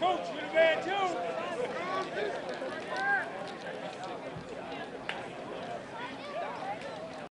Coach, you're the man too.